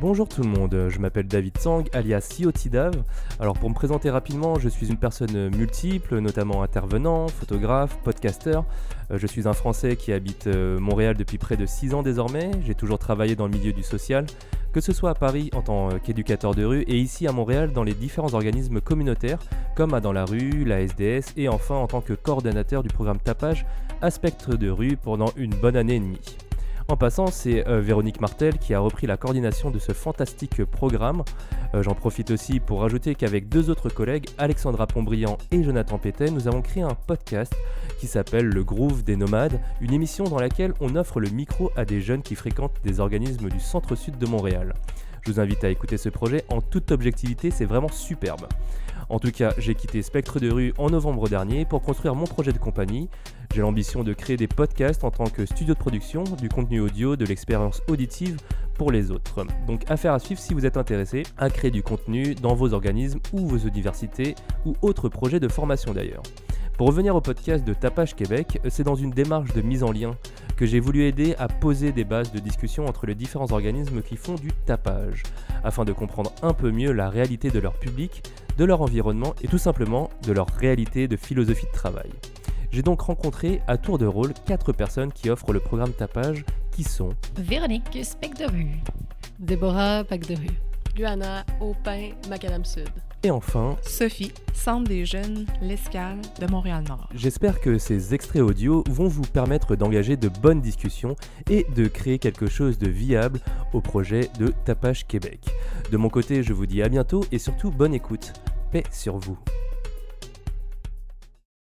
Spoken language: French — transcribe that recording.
Bonjour tout le monde, je m'appelle David Sang, alias Siotidav. Alors pour me présenter rapidement, je suis une personne multiple, notamment intervenant, photographe, podcasteur. Euh, je suis un Français qui habite euh, Montréal depuis près de 6 ans désormais. J'ai toujours travaillé dans le milieu du social, que ce soit à Paris en tant qu'éducateur de rue et ici à Montréal dans les différents organismes communautaires comme à Dans la rue, la SDS et enfin en tant que coordonnateur du programme Tapage à Spectre de rue pendant une bonne année et demie. En passant, c'est euh, Véronique Martel qui a repris la coordination de ce fantastique programme. Euh, j'en profite aussi pour rajouter qu'avec deux autres collègues, Alexandra Pombriand et Jonathan Pétet, nous avons créé un podcast qui s'appelle Le Groove des Nomades, une émission dans laquelle on offre le micro à des jeunes qui fréquentent des organismes du centre-sud de Montréal. Je vous invite à écouter ce projet en toute objectivité, c'est vraiment superbe. En tout cas, j'ai quitté Spectre de rue en novembre dernier pour construire mon projet de compagnie. J'ai l'ambition de créer des podcasts en tant que studio de production, du contenu audio, de l'expérience auditive pour les autres. Donc affaire à suivre si vous êtes intéressé à créer du contenu dans vos organismes ou vos universités ou autres projets de formation d'ailleurs. Pour revenir au podcast de Tapage Québec, c'est dans une démarche de mise en lien que j'ai voulu aider à poser des bases de discussion entre les différents organismes qui font du tapage, afin de comprendre un peu mieux la réalité de leur public, de leur environnement et tout simplement de leur réalité de philosophie de travail. J'ai donc rencontré à tour de rôle quatre personnes qui offrent le programme tapage qui sont Véronique Spec de rue, Déborah Pac de rue, Luana Aupin, Macadam Sud. et enfin Sophie, Centre des jeunes, l'Escale de Montréal-Nord. J'espère que ces extraits audio vont vous permettre d'engager de bonnes discussions et de créer quelque chose de viable au projet de Tapage Québec. De mon côté, je vous dis à bientôt et surtout bonne écoute. Paix sur vous.